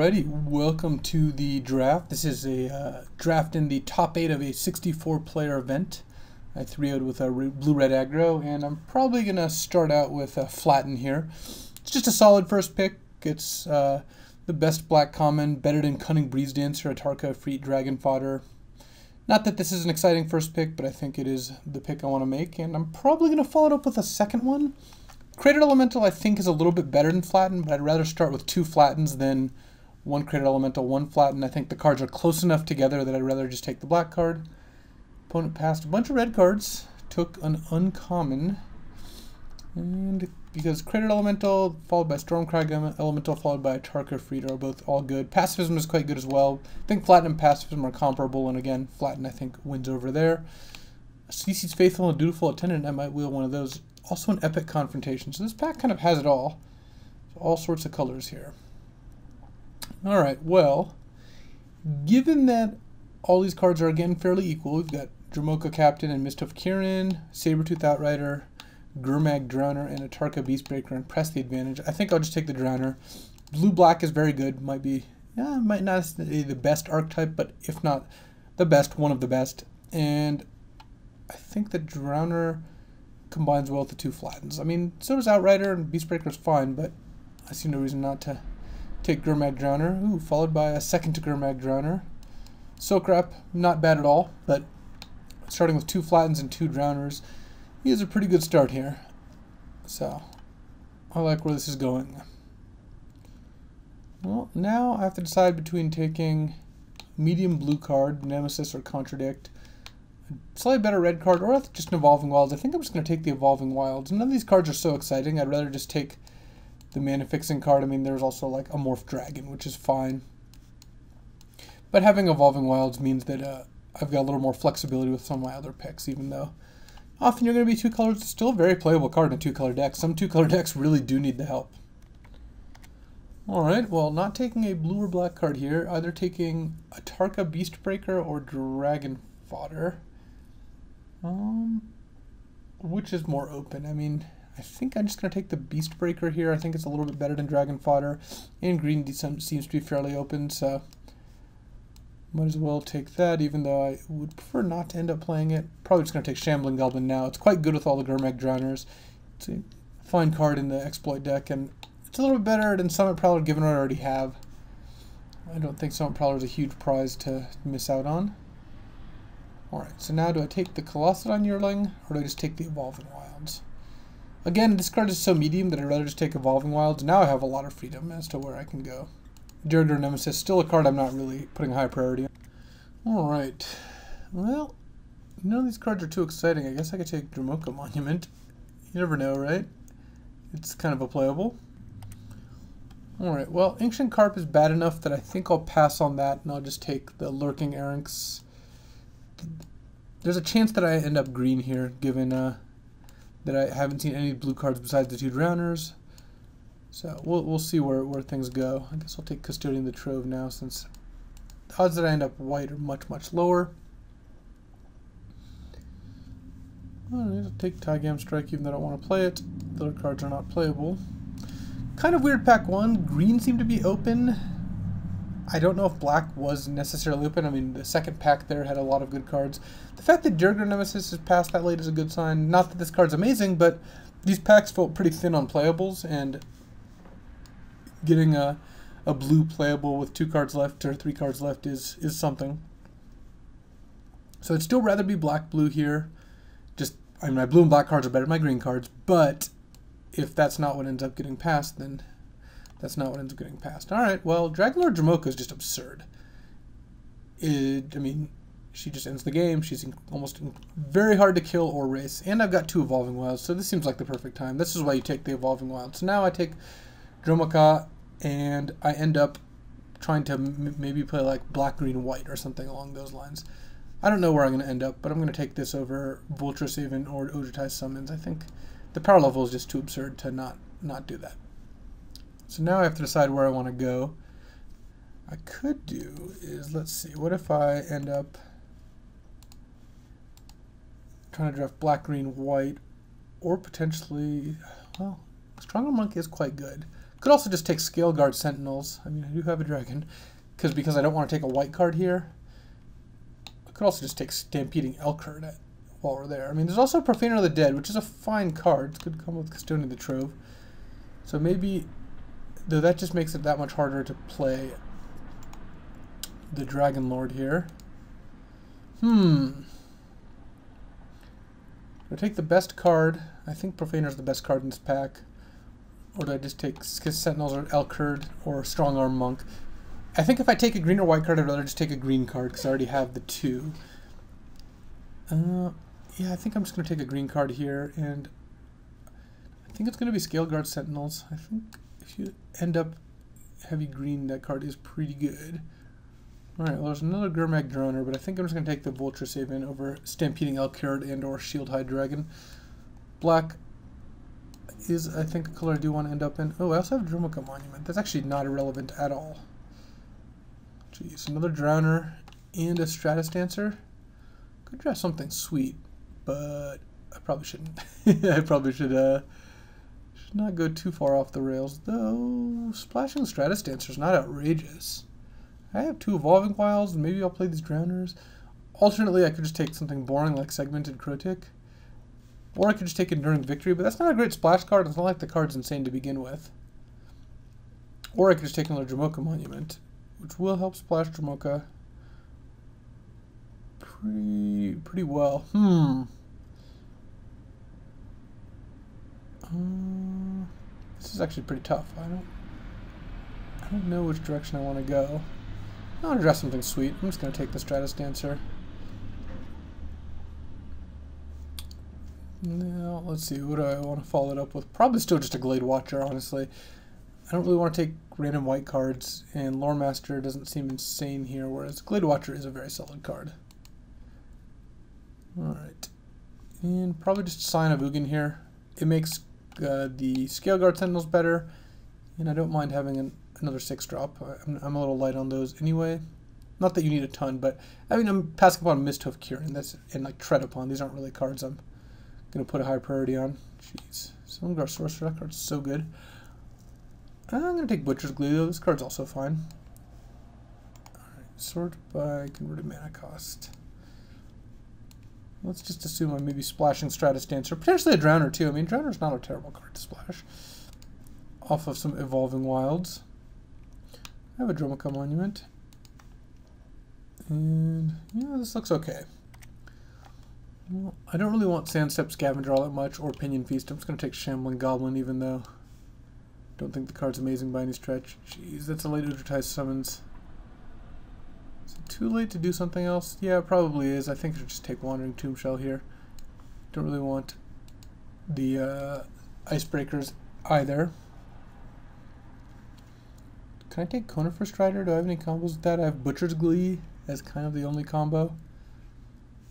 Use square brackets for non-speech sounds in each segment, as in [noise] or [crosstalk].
Alrighty, welcome to the draft. This is a uh, draft in the top 8 of a 64 player event. I 3 0 with a blue red aggro, and I'm probably going to start out with a flatten here. It's just a solid first pick. It's uh, the best black common, better than Cunning Breeze Dancer, Atarka Efreet Dragon Fodder. Not that this is an exciting first pick, but I think it is the pick I want to make, and I'm probably going to follow it up with a second one. Crater Elemental I think is a little bit better than Flatten, but I'd rather start with two Flattens than one Crater Elemental, one Flatten. I think the cards are close enough together that I'd rather just take the black card. Opponent passed a bunch of red cards, took an uncommon, and because Crater Elemental followed by Stormcrag Elemental followed by Tarka Freed are both all good. Pacifism is quite good as well. I think Flatten and Pacifism are comparable, and again, Flatten I think wins over there. Sidisi's Faithful and Dutiful Attendant, I might wheel one of those also an epic confrontation. So this pack kind of has it all. So all sorts of colors here. All right, well, given that all these cards are again fairly equal, we've got Dromoka Captain and Misthoof Kirin, Sabretooth Outrider, Gurmag Drowner, and Atarka Beastbreaker, and press the advantage. I think I'll just take the Drowner. Blue-black is very good. Might be, yeah, might not be the best archetype, but if not the best, one of the best. And I think the Drowner combines well with the two flattens. I mean, so does Outrider and Beastbreaker is fine, but I see no reason not to take Gurmag Drowner. Ooh, followed by a second to Gurmag Drowner. Silk Wrap, not bad at all, but starting with two flattens and two drowners, he has a pretty good start here. So, I like where this is going. Well, now I have to decide between taking medium blue card, Nemesis or Contradict, slightly better red card, or just an Evolving Wilds. I think I'm just going to take the Evolving Wilds. None of these cards are so exciting. I'd rather just take the mana fixing card. I mean, there's also like a Morph Dragon, which is fine. But having Evolving Wilds means that uh, I've got a little more flexibility with some of my other picks, even though often you're going to be two colors. It's still a very playable card in a two-color deck. Some two-color decks really do need the help. Alright, well, not taking a blue or black card here, either taking a Tarka Beastbreaker or Dragon Fodder. Um, which is more open? I mean, I think I'm just going to take the Beast Breaker here. I think it's a little bit better than Dragon Fodder. And green seems to be fairly open, so might as well take that, even though I would prefer not to end up playing it. Probably just going to take Shambling Goblin now. It's quite good with all the Gurmag Drowners. It's a fine card in the Exploit deck, and it's a little bit better than Summit Prowler, given what I already have. I don't think Summit Prowler is a huge prize to miss out on. Alright, so now do I take the Colossodon Yearling, or do I just take the Evolving Wilds? Again, this card is so medium that I'd rather just take Evolving Wilds. Now I have a lot of freedom as to where I can go. Dirgur Nemesis, still a card I'm not really putting high priority on. Alright, well, none of these cards are too exciting. I guess I could take Dromoka Monument. You never know, right? It's kind of a playable. Alright, well, Ancient Carp is bad enough that I think I'll pass on that, and I'll just take the Lurking Arynx there's a chance that I end up green here, given uh, that I haven't seen any blue cards besides the two drowners. So we'll, we'll see where, where things go. I guess I'll take Custodian the Trove now, since the odds that I end up white are much, much lower. I'll take Tygam Strike even though I don't want to play it. The other cards are not playable. Kind of weird pack one. Green seemed to be open. I don't know if black was necessarily open. I mean, the second pack there had a lot of good cards. The fact that Dirgur Nemesis is passed that late is a good sign. Not that this card's amazing, but these packs felt pretty thin on playables, and getting a, a blue playable with two cards left or three cards left is, is something. So I'd still rather be black-blue here. Just, I mean, my blue and black cards are better than my green cards, but if that's not what ends up getting passed, then that's not what ends up getting passed. All right, well, Dragonlord Dromoka is just absurd. It, I mean, she just ends the game. She's almost very hard to kill or race. And I've got two Evolving Wilds, so this seems like the perfect time. This is why you take the Evolving Wilds. So now I take Dromoka, and I end up trying to maybe play like black, green, white or something along those lines. I don't know where I'm going to end up, but I'm going to take this over Vulturous Aven or Ojutai Summons. I think the power level is just too absurd to not, not do that. So now I have to decide where I want to go. I could do is, let's see, what if I end up trying to draft black, green, white, or potentially, well, Strongarm Monk is quite good. Could also just take Scale Guard Sentinels. I mean, I do have a dragon. Because because I don't want to take a white card here. I could also just take Stampeding Elkherd while we're there. I mean, there's also Profaner of the Dead, which is a fine card. It could come with Custodian of the Trove. So maybe, though that just makes it that much harder to play the Dragon Lord here. Hmm. Do I take the best card? I think Profaner is the best card in this pack. Or do I just take Sentinels or Elkherd or Strong Arm Monk? I think if I take a green or white card, I'd rather just take a green card because I already have the two. Uh, yeah, I think I'm just going to take a green card here, and I think it's going to be Scale Guard Sentinels. I think if you end up heavy green, that card is pretty good. Alright, well there's another Gurmag Drowner, but I think I'm just going to take the Vulturous Aven over Stampeding Elkherd and or Shieldhide Dragon. Black is, I think, a color I do want to end up in. Oh, I also have Dromoka Monument. That's actually not irrelevant at all. Jeez, another Drowner and a Stratus Dancer. Could draw something sweet, but I probably shouldn't. [laughs] I probably should, uh, should not go too far off the rails, though Splashing Stratus Dancer is not outrageous. I have two Evolving Wilds, and maybe I'll play these Drowners. Alternately, I could just take something boring like Segmented Krotiq. Or I could just take Enduring Victory, but that's not a great splash card. It's not like the card's insane to begin with. Or I could just take another Dromoka Monument, which will help splash Dromoka pretty, pretty well. Hmm. Uh, this is actually pretty tough. I don't, I don't know which direction I want to go. I want to draw something sweet. I'm just going to take the Stratus Dancer. Now, let's see, what do I want to follow it up with? Probably still just a Glade Watcher, honestly. I don't really want to take random white cards, and Lore Master doesn't seem insane here, whereas Glade Watcher is a very solid card. Alright. And probably just Sign of Ugin here. It makes uh, the Scale Guard Sentinels better, and I don't mind having an, another 6-drop. I'm, I'm, a little light on those anyway. Not that you need a ton, but I mean, I'm passing upon Misthoof Kirin that's, and like Tread Upon. These aren't really cards I'm going to put a high priority on. Jeez. Silumgar Sorcerer, that card's so good. I'm going to take Butcher's Glee, though. This card's also fine. Alright, sort by converted mana cost. Let's just assume I'm maybe splashing Stratus Dancer. Potentially a Drowner, too. I mean, Drowner's not a terrible card to splash. Off of some Evolving Wilds. I have a Dromoka Monument. And, yeah, this looks okay. Well, I don't really want Sandsteppe Scavenger all that much, or Pinion Feast. I'm just going to take Shambling Goblin, even though don't think the card's amazing by any stretch. Jeez, that's a late advertised summons. Is it too late to do something else? Yeah, it probably is. I think I should just take Wandering Tomb Shell here. Don't really want the uh, Icebreakers either. Can I take Conifer Strider? Do I have any combos with that? I have Butcher's Glee as kind of the only combo.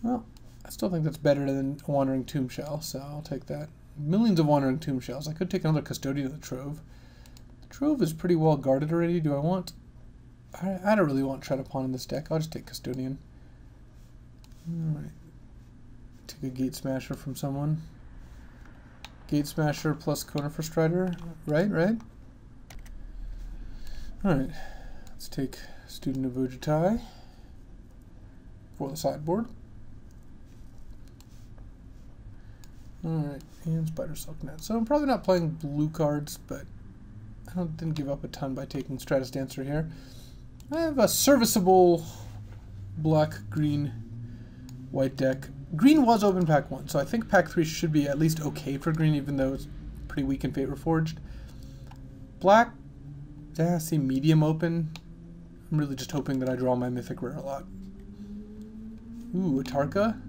Well, I still think that's better than Wandering Tomb Shell, so I'll take that. Millions of Wandering Tomb Shells. I could take another Custodian of the Trove. The Trove is pretty well guarded already. Do I want I, I don't really want Tread Upon in this deck. I'll just take Custodian. Alright. Take a Gate Smasher from someone. Gate Smasher plus Conifer Strider. Right, right? Alright. Let's take Student of Ojutai for the sideboard. Alright, and Spider Silk Net. So I'm probably not playing blue cards, but I don't, didn't give up a ton by taking Stratus Dancer here. I have a serviceable black, green, white deck. Green was open pack 1, so I think pack 3 should be at least okay for green, even though it's pretty weak in Fate Reforged. Black, yeah, I see medium open. I'm really just hoping that I draw my Mythic Rare a lot. Ooh, Atarka?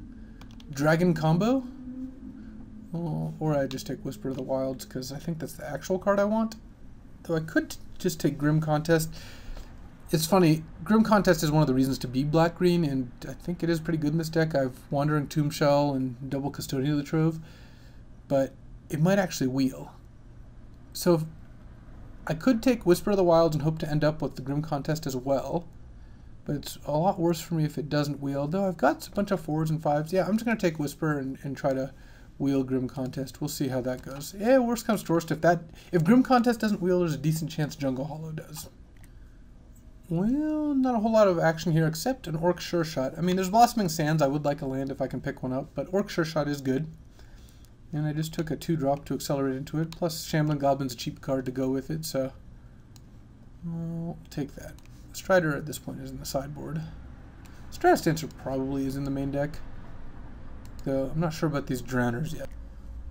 Dragon combo? Oh, or I just take Whisper of the Wilds, because I think that's the actual card I want. Though I could just take Grim Contest it's funny. Grim Contest is one of the reasons to be black green, and I think it is pretty good in this deck. I've Wandering Tomb Shell and Double Custodian of the Trove, but it might actually wheel. So I could take Whisper of the Wilds and hope to end up with the Grim Contest as well, but it's a lot worse for me if it doesn't wheel. Though I've got a bunch of fours and fives. Yeah, I'm just going to take Whisper and, and try to wheel Grim Contest. We'll see how that goes. Yeah, worst comes to worst, if that if Grim Contest doesn't wheel, there's a decent chance Jungle Hollow does. Well, not a whole lot of action here except an Orc Sure Shot. I mean, there's Blossoming Sands. I would like a land if I can pick one up, but Orc Sure Shot is good. And I just took a 2-drop to accelerate into it, plus Shambling Goblin's a cheap card to go with it, so I'll take that. Strider at this point is in the sideboard. Stratus Dancer probably is in the main deck, though I'm not sure about these Drowners yet.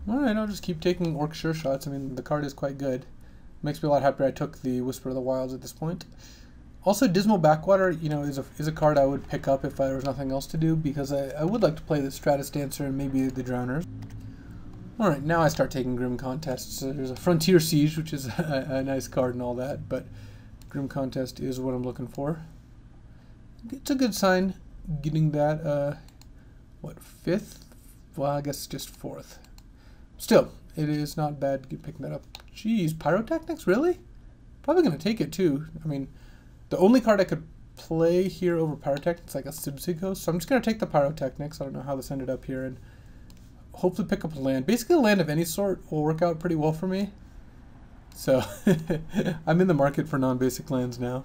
Alright, I'll just keep taking Orc Sure Shots. I mean, the card is quite good. Makes me a lot happier I took the Whisper of the Wilds at this point. Also, Dismal Backwater, you know, is a, is a card I would pick up if there was nothing else to do, because I, I would like to play the Stratus Dancer and maybe the Drowners. Alright, now I start taking Grim Contests. There's a Frontier Siege, which is [laughs] a, a, nice card and all that, but Grim Contest is what I'm looking for. It's a good sign getting that, uh, what, fifth? Well, I guess just fourth. Still, it is not bad to picking that up. Jeez, Pyrotechnics, really? Probably going to take it, too. I mean, the only card I could play here over Pyrotechnics, like a Sibsig Host. So I'm just going to take the Pyrotechnics. I don't know how this ended up here. And hopefully pick up a land. Basically, a land of any sort will work out pretty well for me. So [laughs] I'm in the market for non-basic lands now.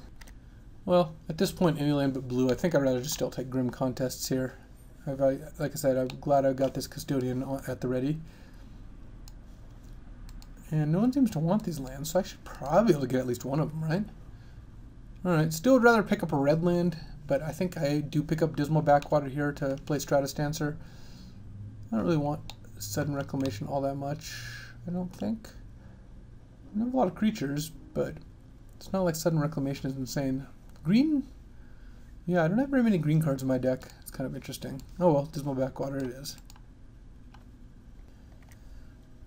Well, at this point, any land but blue. I think I'd rather just still take Grim Contests here. I, like I said, I'm glad I got this Custodian at the ready. And no one seems to want these lands, so I should probably be able to get at least one of them, right? Alright, still would rather pick up a red land, but I think I do pick up Dismal Backwater here to play Stratus Dancer. I don't really want Sudden Reclamation all that much, I don't think. I have a lot of creatures, but it's not like Sudden Reclamation is insane. Green? Yeah, I don't have very many green cards in my deck. It's kind of interesting. Oh well, Dismal Backwater it is.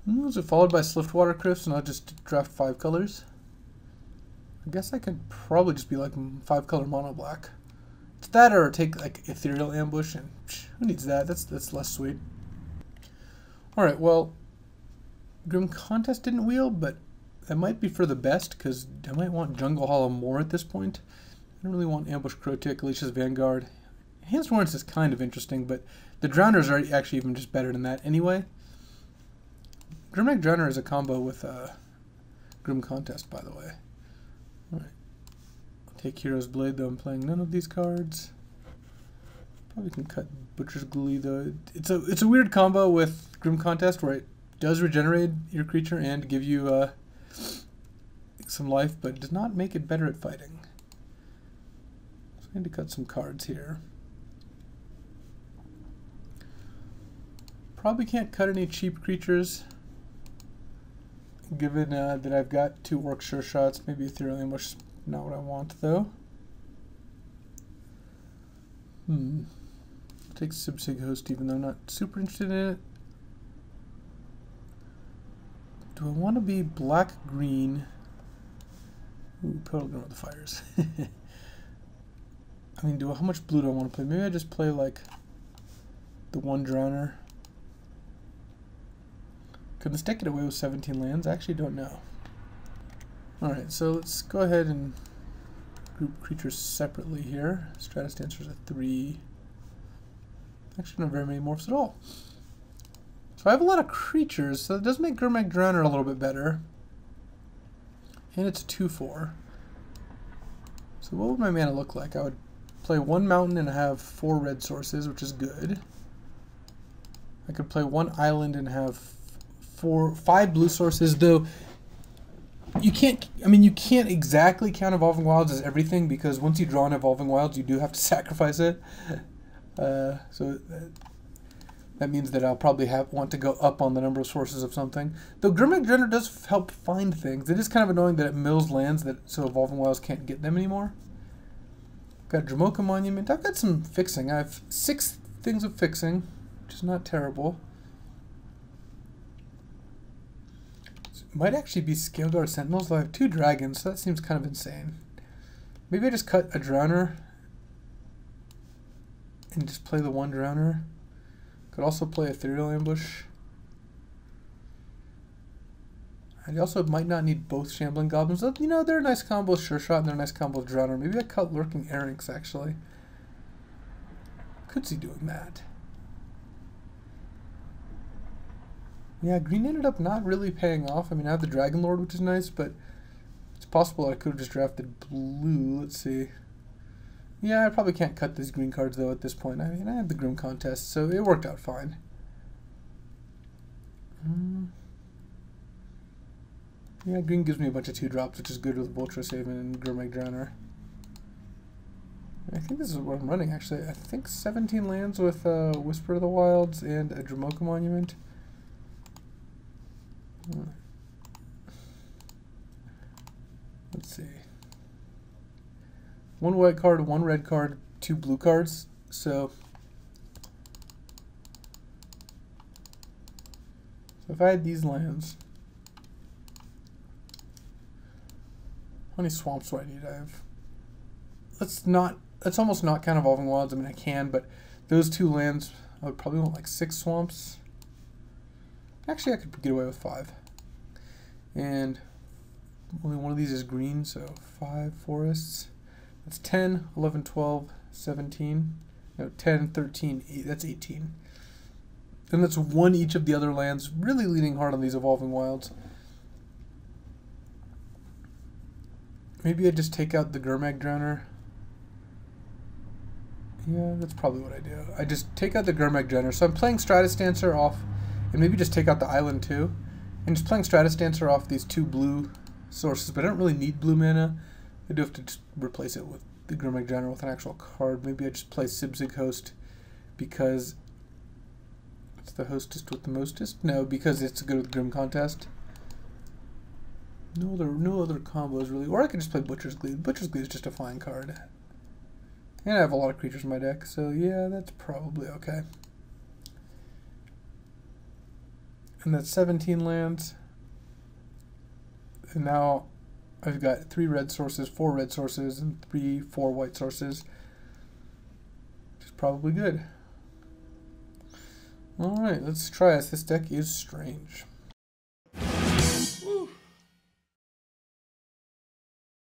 Hmm, it followed by Swiftwater Cliffs and I'll just draft five colors? I guess I could probably just be like five color mono black. It's that or take like ethereal ambush and psh, who needs that? That's that's less sweet. Alright, well Grim Contest didn't wheel, but that might be for the best because I might want Jungle Hollow more at this point. I don't really want Ambush Krotiq, Alesha's Vanguard. Enhanced Awareness is kind of interesting, but the Drowners are actually even just better than that anyway. Gurmag Drowner is a combo with uh, Grim Contest, by the way. Alright. Take Hero's Blade, though I'm playing none of these cards. Probably can cut Butcher's Glee, though. It's a, it's a weird combo with Grim Contest where it does regenerate your creature and give you uh, some life, but does not make it better at fighting. So I need to cut some cards here. Probably can't cut any cheap creatures given uh, that I've got two Orc Sure Shots, maybe Ethereal Ambush, not what I want though. Hmm. I'll take Sibsig Host even though I'm not super interested in it. Do I want to be black-green? Ooh, Pilgrim of the Fires. [laughs] I mean, do how much blue do I want to play? Maybe I just play like the one Drowner. Could this deck get away with 17 lands? I actually don't know. Alright, so let's go ahead and group creatures separately here. Stratus Dancer's a 3. Actually, not very many morphs at all. So I have a lot of creatures, so it does make Gurmag Drowner a little bit better. And it's a 2-4. So what would my mana look like? I would play one mountain and have four red sources, which is good. I could play one island and have for five blue sources, though you can't, I mean, you can't exactly count Evolving Wilds as everything because once you draw an Evolving Wilds, you do have to [laughs] sacrifice it. Uh, so that means that I'll probably have want to go up on the number of sources of something. Though Drowner does help find things. It is kind of annoying that it mills lands that so Evolving Wilds can't get them anymore. Got Dromoka Monument. I've got some fixing. I have six things of fixing, which is not terrible. Might actually be Scaleguard Sentinels, though I have two dragons, so that seems kind of insane. Maybe I just cut a Drowner and just play the one Drowner. Could also play Ethereal Ambush. I also might not need both Shambling Goblins. You know, they're a nice combo of Sure Shot and they're a nice combo of Drowner. Maybe I cut Lurking Arynx, actually. Could see doing that. Yeah, green ended up not really paying off. I mean, I have the Dragon Lord, which is nice, but it's possible I could have just drafted blue. Let's see. Yeah, I probably can't cut these green cards, though, at this point. I mean, I had the Grim Contest, so it worked out fine. Mm. Yeah, green gives me a bunch of two drops, which is good with Vulturous Aven and Gurmag Drowner. I think this is what I'm running, actually. I think 17 lands with uh, Whisper of the Wilds and a Dromoka Monument. Let's see. One white card, one red card, two blue cards. So, if I had these lands, how many swamps do I need? I have. Let's not. Let's almost not count evolving wilds. I mean, I can, but those two lands, I would probably want like six swamps. Actually, I could get away with five. And only one of these is green, so five forests. That's 10, 11, 12, 17. No, 10, 13, 8, that's 18. And that's one each of the other lands, really leaning hard on these evolving wilds. Maybe I just take out the Gurmag Drowner. Yeah, that's probably what I do. I just take out the Gurmag Drowner. So I'm playing Stratus Dancer off, and maybe just take out the island too. And just playing Stratus Dancer off these two blue sources, but I don't really need blue mana. I do have to replace it with the Gurmag Drowner with an actual card. Maybe I just play Sibsig Host because it's the hostest with the mostest? No, because it's good with Grim Contest. No other no other combos really. Or I could just play Butcher's Glee. Butcher's Glee is just a fine card. And I have a lot of creatures in my deck, so yeah, that's probably okay. And that's 17 lands. And now I've got three red sources, four red sources, and three, four white sources. Which is probably good. Alright, let's try this. This deck is strange.